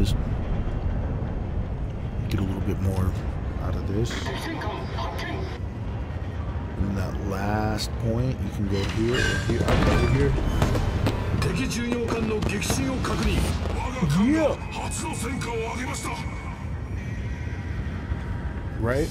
is. Get a little bit more out of this. And that last point, you can go here or here. I'll go over here. Yeah! Right?